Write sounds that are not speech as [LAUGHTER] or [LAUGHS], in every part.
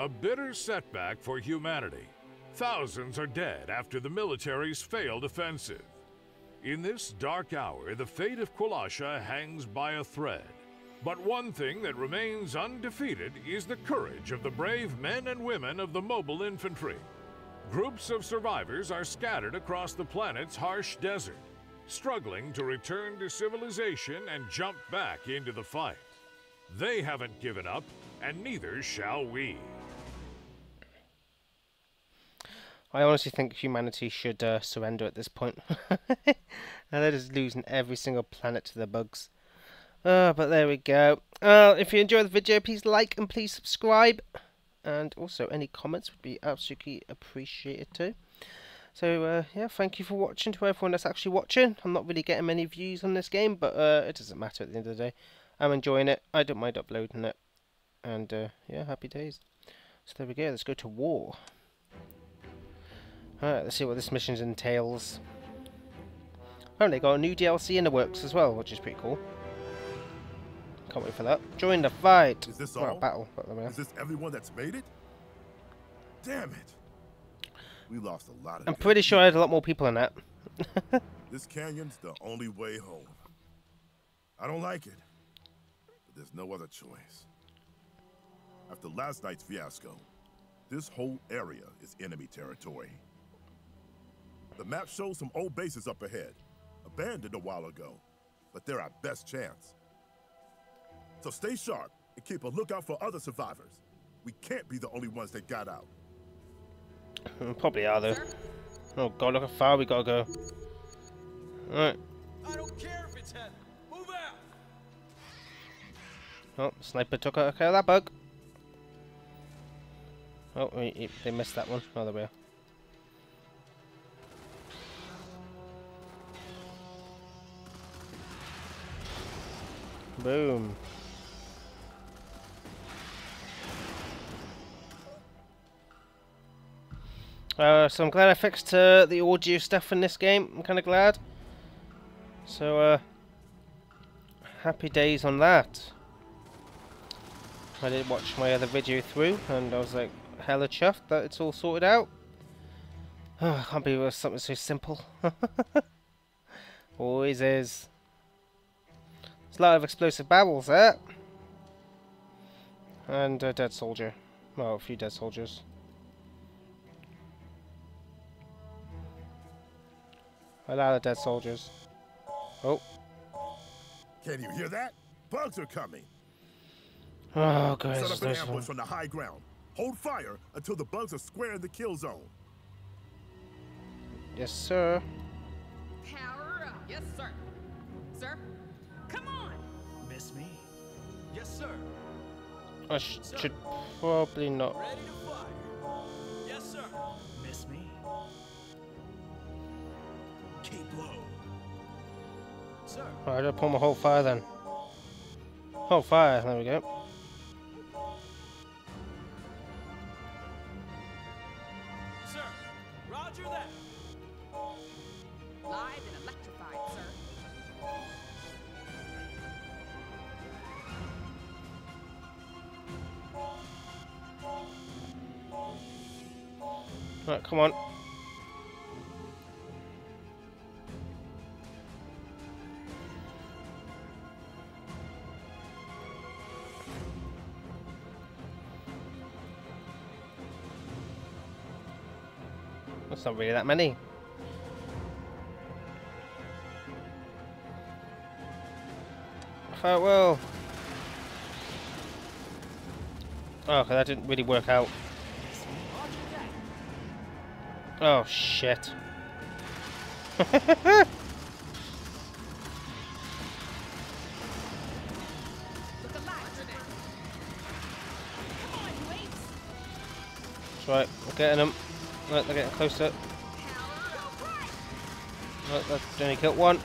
A bitter setback for humanity. Thousands are dead after the military's failed offensive. In this dark hour, the fate of Kwalasha hangs by a thread. But one thing that remains undefeated is the courage of the brave men and women of the mobile infantry. Groups of survivors are scattered across the planet's harsh desert, struggling to return to civilization and jump back into the fight. They haven't given up, and neither shall we. I honestly think humanity should uh, surrender at this point. [LAUGHS] and they're just losing every single planet to the bugs. Uh, but there we go. Uh, if you enjoyed the video, please like and please subscribe. And also, any comments would be absolutely appreciated too. So, uh, yeah, thank you for watching to everyone that's actually watching. I'm not really getting many views on this game, but uh, it doesn't matter at the end of the day. I'm enjoying it. I don't mind uploading it. And, uh, yeah, happy days. So there we go. Let's go to war. Alright, let's see what this mission entails. Apparently got a new DLC in the works as well, which is pretty cool. Can't wait for that. Join the fight! Is this well, all? battle. Is this everyone that's made it? Damn it. We lost a lot of I'm pretty sure I had a lot more people in that. [LAUGHS] This canyon's the only way home. I don't like it, but there's no other choice. After last night's fiasco, this whole area is enemy territory. The map shows some old bases up ahead, abandoned a while ago, but they're our best chance. So stay sharp and keep a lookout for other survivors. We can't be the only ones that got out. Mm, probably are though. Oh god, look how far we gotta go. Alright. I don't care if it's. Move out. Oh, sniper took out okay that bug. Oh, they missed that one. Oh, there we are. Boom. Uh, so I'm glad I fixed uh, the audio stuff in this game. I'm kind of glad. So, uh, happy days on that. I did watch my other video through, and I was like hella chuffed that it's all sorted out. [SIGHS] I can't believe it was something so simple. [LAUGHS] Always is. There's a lot of explosive barrels there. And a dead soldier. Well, a few dead soldiers. A lot of dead soldiers. Oh. Can you hear that? Bugs are coming. Oh, God. Set up an nice ambush on the high ground. Hold fire until the bugs are square in the kill zone. Yes, sir. Power up. Yes, sir. Sir, come on. Miss me? Yes, sir. I sh should probably not. Ready to fire. Keep low. Sir. Alright, I'll pull my whole fire then. Whole fire, there we go. Sir. Roger that. Live and electrified, sir. Come on. That's not really that many. Farewell. Oh, okay, that didn't really work out. Oh shit. [LAUGHS] Right, we're getting them. Right, they're getting closer. Power up. Right, that's only killed one.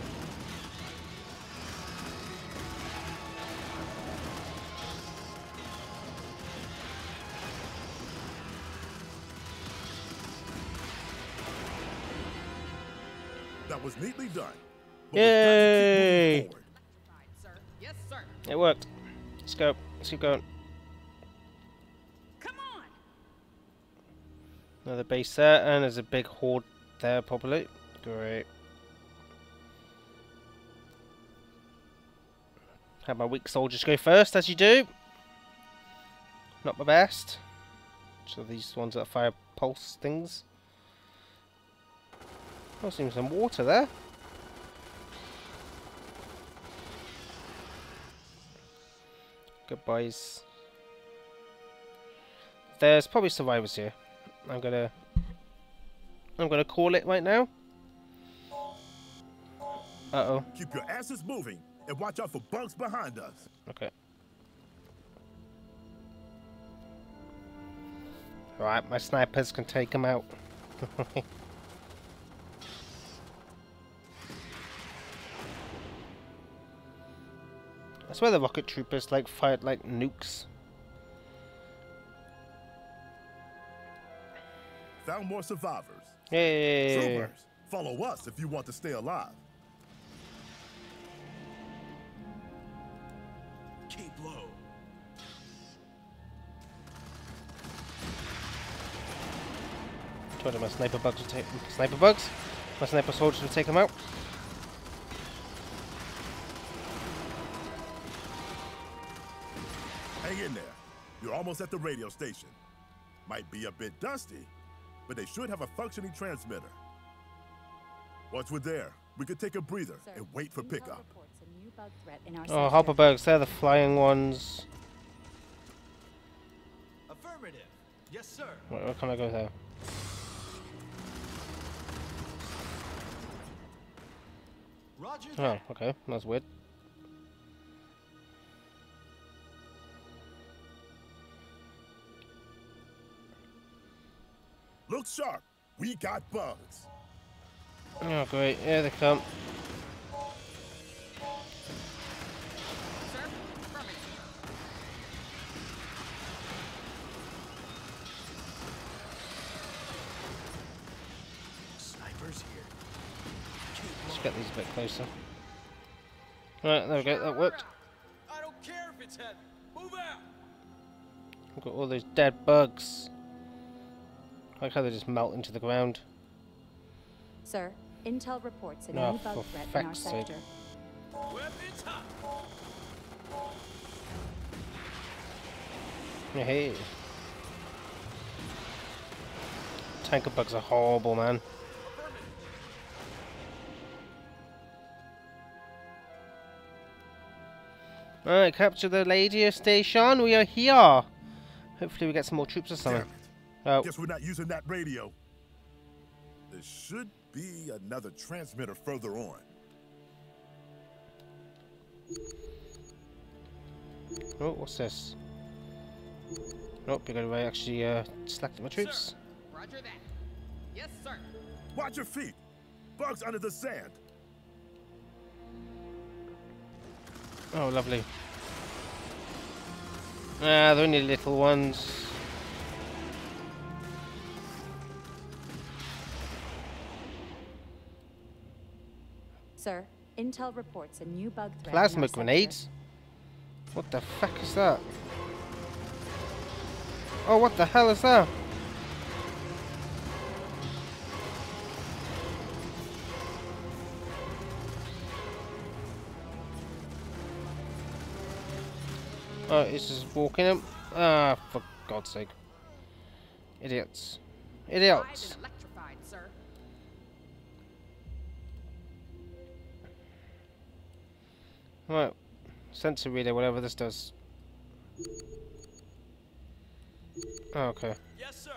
That was neatly done. But we've got to keep It worked. Let's go. Let's keep going. Another base there, and there's a big horde there, probably. Great. Have my weak soldiers go first, as you do. Not my best. So these ones that fire pulse things. Oh, seems some water there. Goodbyes. There's probably survivors here. I'm gonna I'm gonna call it right now. Uh oh. Keep your asses moving and watch out for bugs behind us. Okay. Alright, my snipers can take him out. [LAUGHS] I swear the rocket troopers like fired like nukes. Found more survivors. Yay! Troopers, follow us if you want to stay alive. Keep low. Told him my sniper bugs would take sniper bugs. My sniper soldiers would take him out. Hang in there. You're almost at the radio station. Might be a bit dusty, but they should have a functioning transmitter. Once we're there, we could take a breather Sir, and wait for pickup. reports a new bug threat in our Oh, sector. hopper bugs, they're the flying ones. Affirmative. Yes, sir. Where, where can I go there? Roger Oh, okay, that's weird. We got bugs. Oh, great, here they come. Snipers here. Let's get these a bit closer. Right, there we go, that worked. I don't care if it's heavy. Move out. We've got all those dead bugs. I like how they just melt into the ground. Sir, Intel reports an Oh, new bug threat in our feck's sake. sector. Weapons hot. Hey. Tanker bugs are horrible, man. Alright, capture the radio station. We are here. Hopefully we get some more troops or Damn something. It. Oh, Guess we're not using that radio. There should be another transmitter further on. oh what's this? Nope, you're going to actually uh, select my troops. Roger that. Yes, sir. Watch your feet. Bugs under the sand. Oh, lovely. Ah, they're only little ones. Sir, Intel reports a new bug threat Plasma grenades? What the fuck is that? Oh, what the hell is that? Oh, it's just walking him. Ah, for God's sake. Idiots. Idiots. Right. Sensor reader, whatever this does. Oh, okay. Yes, sir.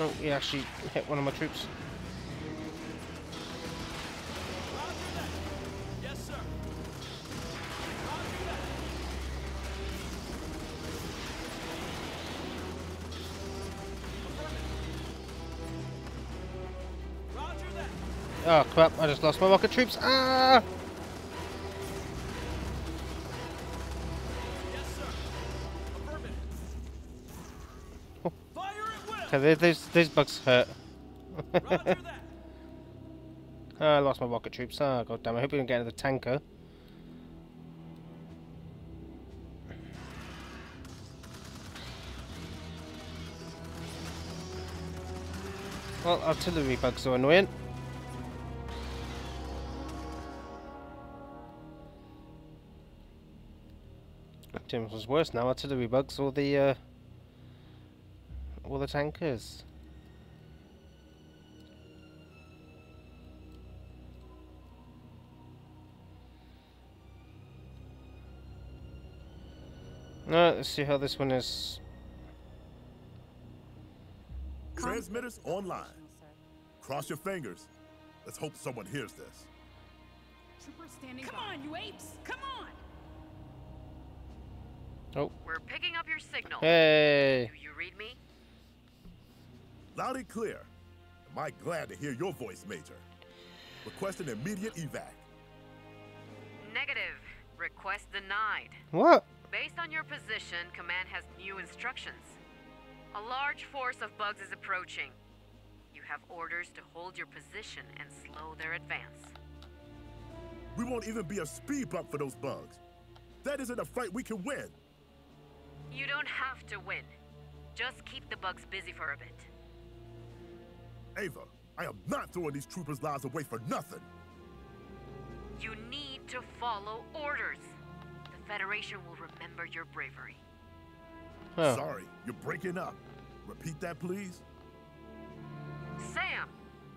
Oh, he actually hit one of my troops. Oh crap, I just lost my rocket troops. Ah! Yes, sir. Affirmative. Oh. Fire Okay, th- those, those bugs hurt. [LAUGHS] Ah, I lost my rocket troops. Ah, god damn! I hope we can get into the tanker. Well, artillery bugs are annoying. Tim's was worse now. Artillery bugs or the uh, or the tankers. No, let's see how this one is. Transmitters online. Cross your fingers. Let's hope someone hears this. Trooper standing Come on, you apes! Come on! Oh, We're picking up your signal. hey! Do you read me? Loud and clear. Am I glad to hear your voice, Major? Request an immediate evac. Negative. Request denied. What? Based on your position, Command has new instructions. A large force of bugs is approaching. You have orders to hold your position and slow their advance. We won't even be a speed bump for those bugs. That isn't a fight we can win. You don't have to win. Just keep the bugs busy for a bit. Ava, I am not throwing these troopers' lives away for nothing. You need to follow orders. The Federation will remember your bravery. Oh. Sorry, you're breaking up. Repeat that, please. Sam,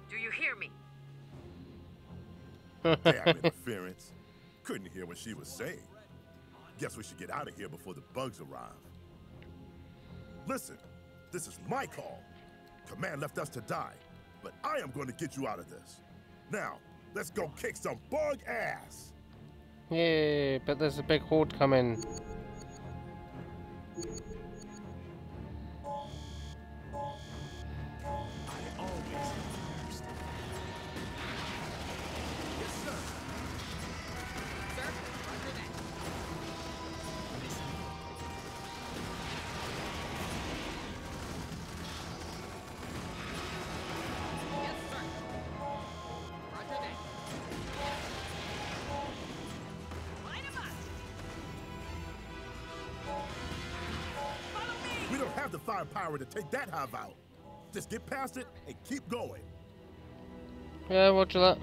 do you hear me? Damn [LAUGHS] interference. Couldn't hear what she was saying. Guess we should get out of here before the bugs arrive. Listen, this is my call. Command left us to die, but I am going to get you out of this. Now, let's go kick some bug ass. Yeah, but there's a big horde coming. Firepower to take that hive out. Just get past it and keep going. Yeah, roger that.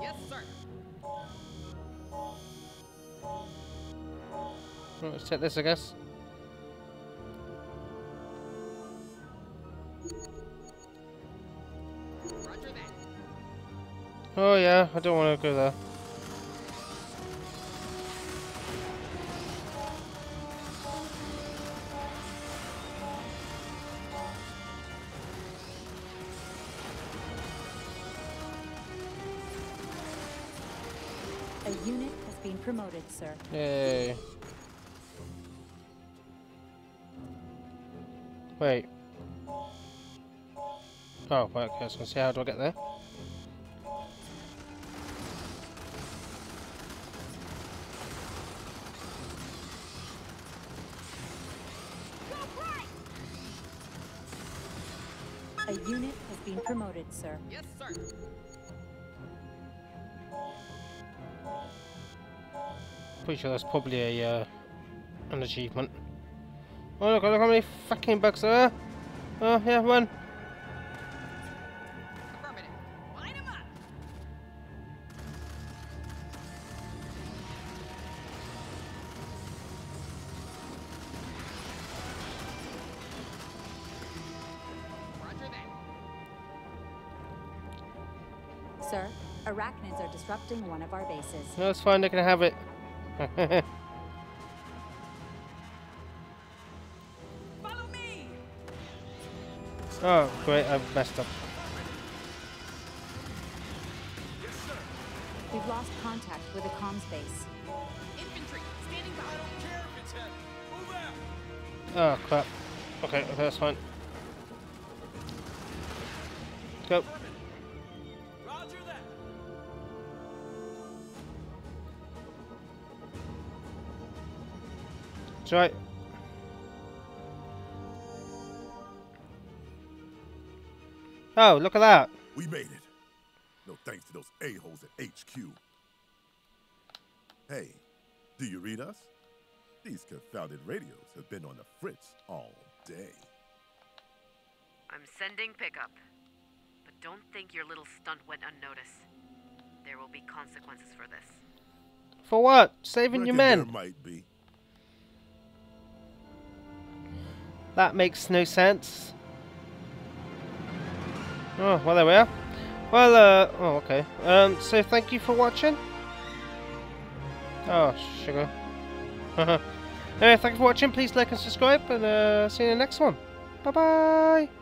Yes, sir. Right, let's take this, I guess. Roger that. Oh yeah, I don't want to go there. A unit has been promoted, sir. Yay. Wait. Oh, right, okay, I was going to see how do I get there? A unit has been promoted, sir. Yes, sir. Pretty sure that's probably a, uh, an achievement. Oh look, look how many fucking bugs there are! Oh, yeah, run! Affirmative. Line 'em up! Roger that. Sir, arachnids are disrupting one of our bases. No, it's fine, they can have it. Follow me! oh, great, I've messed up. Yes, sir. We've lost contact with the comms base. Infantry, standing I by. don't care if it's heavy. Move out. Oh, crap. Okay, okay, that's fine. Go. Try. right. Oh, look at that. We made it. No thanks to those a-holes at HQ. Hey, do you read us? These confounded radios have been on the fritz all day. I'm sending pickup. But don't think your little stunt went unnoticed. There will be consequences for this. For what? Saving Reckon your men. There might be. That makes no sense. Oh, well, there we are. Well, uh, oh, okay. Um, so thank you for watching. Oh, sugar. [LAUGHS] anyway, thank you for watching. Please like and subscribe, and uh, see you in the next one. Bye bye.